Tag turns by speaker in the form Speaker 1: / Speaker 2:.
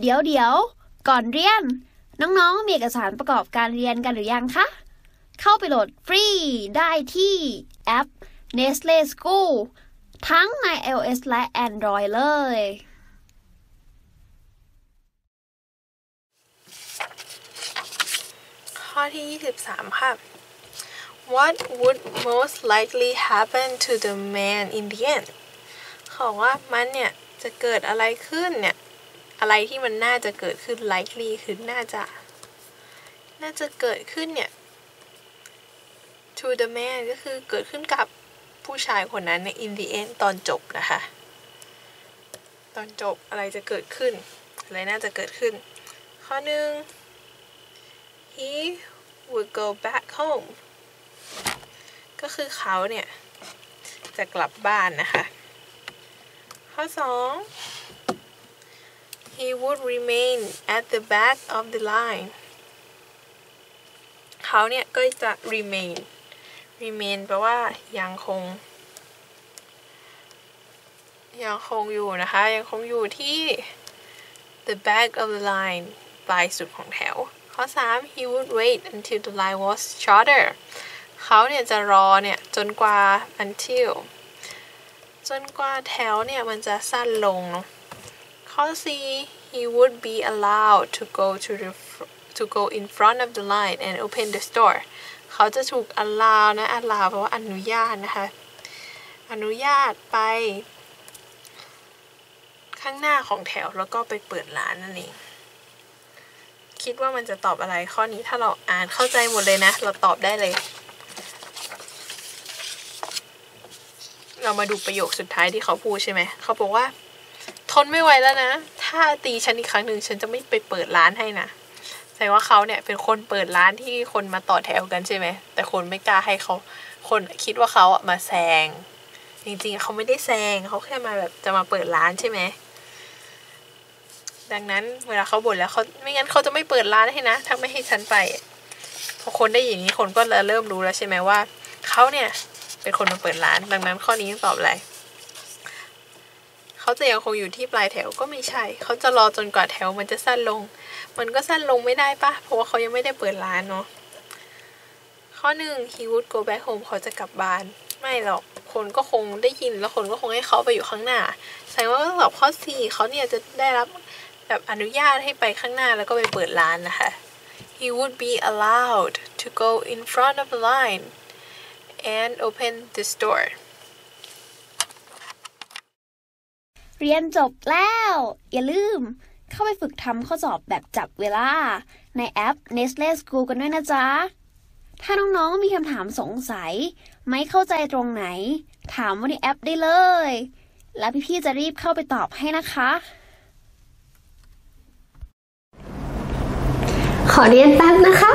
Speaker 1: เดี๋ยวเดี๋ยวก่อนเรียน น้องๆ มีเอกสารประกอบการเรียนกันหรือยังคะ เข้าไปโหลดฟรีได้ที่แอป Nestle School ทั้งใน iOS และ Android เลย
Speaker 2: ข้อที่ 23 ค่ะ What would most likely happen to the man in the end เขาบอว่ามันเนี่ย จะเกิดอะไรขึ้นเนี่ย อะไรที่มันน่าจะเกิดขึ้น likely คือน่าจะ น่าจะเกิดขึ้นเนี่ย to the man ก็คือเกิดขึ้นกับผู้ชายคนนั้นใน in the end ตอนจบนะคะ ตอนจบอะไรจะเกิดขึ้น อะไรน่าจะเกิดขึ้น ข้อหนึ่ง he would go back home ก็คือเขาเนี่ย จะกลับบ้านนะคะ ข้อสอง he would remain at the back of the line เขาเนี่ยก็จะ remain remain แปลว่ายังคง ยังคงอยู่นะคะ ยังคงอยู่ที่ the back of the line ปลายสุดของแถว ข้อ 3 he would wait until the line was shorter เขาเนี่ยจะรอเนี่ย จนกว่า until จนกว่าแถวเนี่ย มันจะสั้นลงเนาะ ข้อ 4 he would be allowed to go to the to go in front of the line and open the store เขาจะถูก allow นะ allow แปลว่าอนุญาตนะคะ อนุญาตไป ข้างหน้าของแถวแล้วก็ไปเปิดร้านนั่นเองคิดว่ามันจะตอบอะไรข้อนี้ถ้าเราอ่านเข้าใจหมดเลยนะ เราตอบได้เลย เรามาดูประโยคสุดท้ายที่เขาพูดใช่ไหม เขาบอกว่า ทนไม่ไหวแล้วนะ ถ้าตีฉันอีกครั้งหนึ่งฉันจะไม่ไปเปิดร้านให้นะแสดงว่าเขาเนี่ยเป็นคนเปิดร้านที่คนมาต่อแถวกันใช่ไหม แต่คนไม่กล้าให้เขา คนคิดว่าเขาอะมาแซง จริงๆเขาไม่ได้แซงเขาแค่มาแบบจะมาเปิดร้านใช่ไหม ดังนั้นเวลาเขาบ่นแล้วเขาไม่งั้นเขาจะไม่เปิดร้านให้นะ ถ้าไม่ให้ฉันไป พอคนได้อย่างนี้คนก็เริ่มรู้แล้วใช่ไหมว่าเขาเนี่ยเป็นคนมาเปิดร้าน ดังนั้นข้อนี้ตอบอะไร เขาจะยังคงอยู่ที่ปลายแถวก็ไม่ใช่ เขาจะรอจนกว่าแถวมันจะสั้นลง มันก็สั้นลงไม่ได้ปะเพราะว่าเขายังไม่ได้เปิดร้านเนาะข้อหนึ่ง he would go back home เขาจะกลับบ้าน ไม่หรอก คนก็คงได้ยินแล้วคนก็คงให้เขาไปอยู่ข้างหน้า แสดงว่าตอบข้อสี่เขาเนี่ยจะได้รับแบบอนุญาตให้ไปข้างหน้าแล้วก็ไปเปิดร้านนะคะ he would be allowed to go in front of the line and open the store
Speaker 1: เรียนจบแล้ว อย่าลืม เข้าไปฝึกทำข้อสอบแบบจับเวลา ในแอป Nestle School กันด้วยนะจ๊ะ ถ้าน้องๆมีคำถามสงสัย ไม่เข้าใจตรงไหน ถามว่าในแอปได้เลย แล้วพี่ๆจะรีบเข้าไปตอบให้นะคะ
Speaker 3: ขอเรียนแป๊บนะคะ